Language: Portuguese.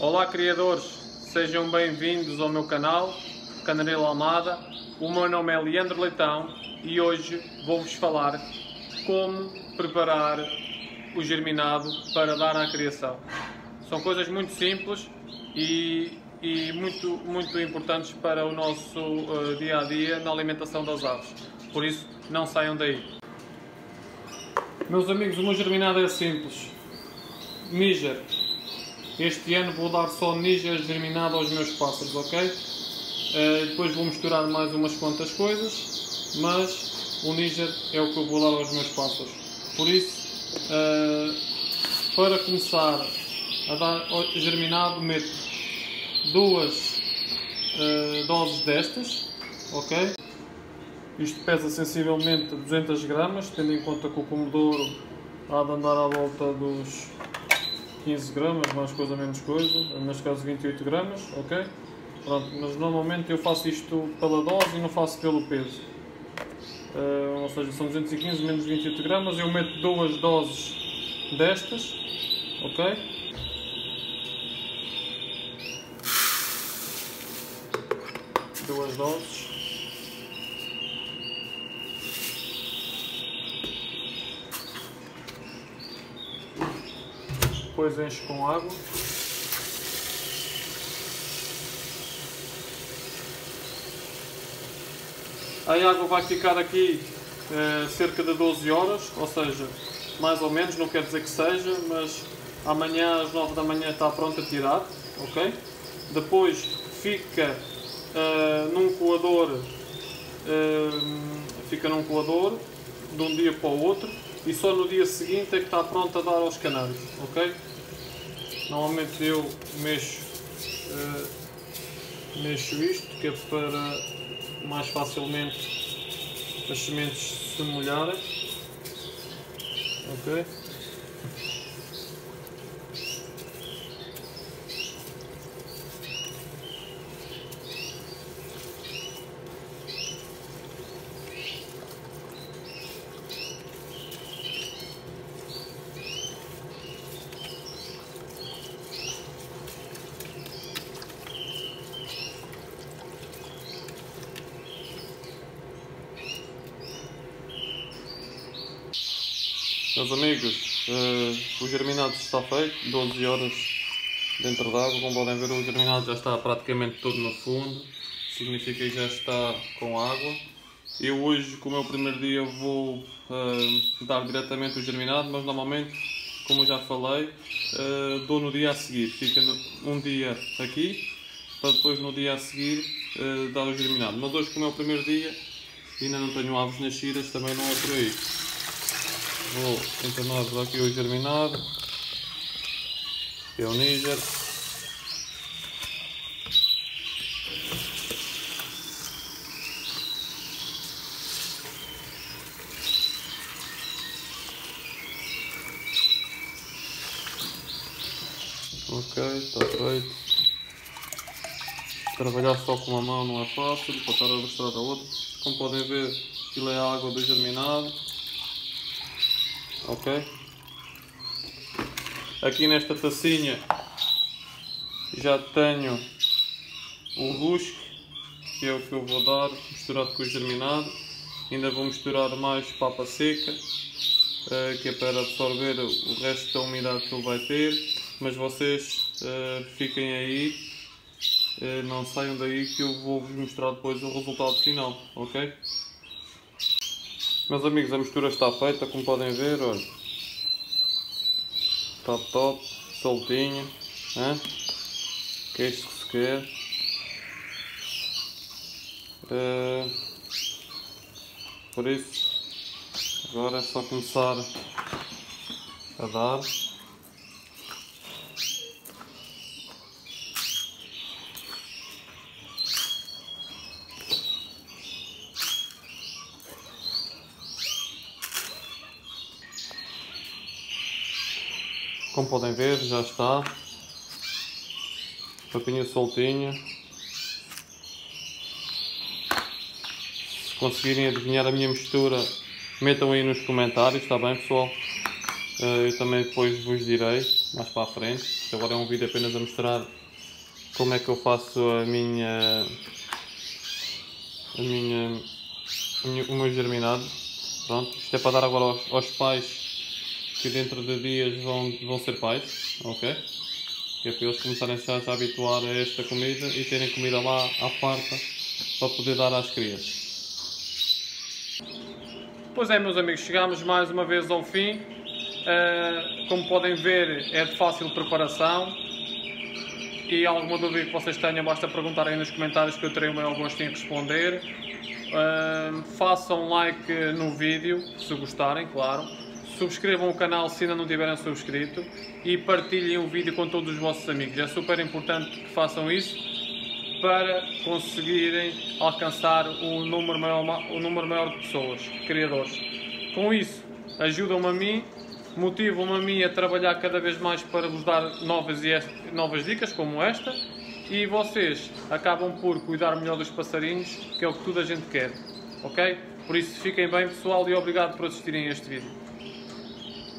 Olá criadores, sejam bem-vindos ao meu canal, Canarela Almada. O meu nome é Leandro Leitão e hoje vou-vos falar como preparar o germinado para dar à criação. São coisas muito simples e, e muito, muito importantes para o nosso uh, dia a dia na alimentação das aves. Por isso, não saiam daí. Meus amigos, o meu germinado é simples. Níger. Este ano vou dar só Níger germinado aos meus pássaros, ok? Uh, depois vou misturar mais umas quantas coisas, mas o Níger é o que eu vou dar aos meus pássaros. Por isso, uh, para começar a dar germinado, meto duas uh, doses destas, ok? Isto pesa sensivelmente 200 gramas, tendo em conta que o comodouro há de andar à volta dos 15 gramas, mais coisa menos coisa, neste caso 28 gramas, ok? Pronto, mas normalmente eu faço isto pela dose e não faço pelo peso. Uh, ou seja, são 215 menos 28 gramas, eu meto duas doses destas, ok? duas doses. Depois enche com água. A água vai ficar aqui eh, cerca de 12 horas, ou seja, mais ou menos, não quer dizer que seja, mas amanhã às 9 da manhã está pronto a tirar, ok? Depois fica uh, num coador, uh, fica num coador de um dia para o outro e só no dia seguinte é que está pronto a dar aos canários, ok? Normalmente eu mexo, uh, mexo isto que é para mais facilmente as sementes se molharem, ok? Meus amigos, uh, o germinado está feito, 12 horas dentro d'água, como podem ver o germinado já está praticamente todo no fundo, significa que já está com água. Eu hoje, como é o primeiro dia, vou uh, dar diretamente o germinado, mas normalmente, como já falei, uh, dou no dia a seguir. Fica um dia aqui, para depois no dia a seguir dar o germinado. Mas hoje, como é o primeiro dia, ainda não tenho aves nascidas, também não é por aí. Vou entornar aqui o germinado. Que é o Níger. Ok, está feito. Trabalhar só com uma mão não é fácil, para estar a mostrar a outra. Como podem ver, aquilo é a água do germinado ok? Aqui nesta tacinha já tenho o rusco, que é o que eu vou dar, misturado com o germinado. Ainda vou misturar mais papa seca, eh, que é para absorver o resto da umidade que ele vai ter. Mas vocês eh, fiquem aí, eh, não saiam daí que eu vou vos mostrar depois o resultado final, ok? Meus amigos, a mistura está feita, como podem ver, olha. Está top, soltinho, hein? que é isto que se quer. Uh, por isso, agora é só começar a dar. Como podem ver, já está. Papinho soltinho. Se conseguirem adivinhar a minha mistura, metam aí nos comentários, está bem pessoal? Uh, eu também depois vos direi, mais para a frente. Agora é um vídeo apenas a mostrar como é que eu faço a minha, a minha o meu germinado. Pronto, isto é para dar agora aos, aos pais que dentro de dias vão, vão ser pais, ok? Que é para eles começarem a habituar a esta comida e terem comida lá à farta para poder dar às crianças. Pois é, meus amigos, chegamos mais uma vez ao fim. Uh, como podem ver, é de fácil preparação. E alguma dúvida que vocês tenham, basta perguntar aí nos comentários que eu terei o maior gosto em responder. Uh, façam like no vídeo, se gostarem, claro subscrevam o canal se ainda não tiverem subscrito e partilhem o vídeo com todos os vossos amigos. É super importante que façam isso para conseguirem alcançar o número maior, o número maior de pessoas, criadores. Com isso, ajudam-me a mim, motivam-me a mim a trabalhar cada vez mais para vos dar novas, novas dicas como esta e vocês acabam por cuidar melhor dos passarinhos, que é o que toda a gente quer. Ok? Por isso, fiquem bem pessoal e obrigado por assistirem a este vídeo.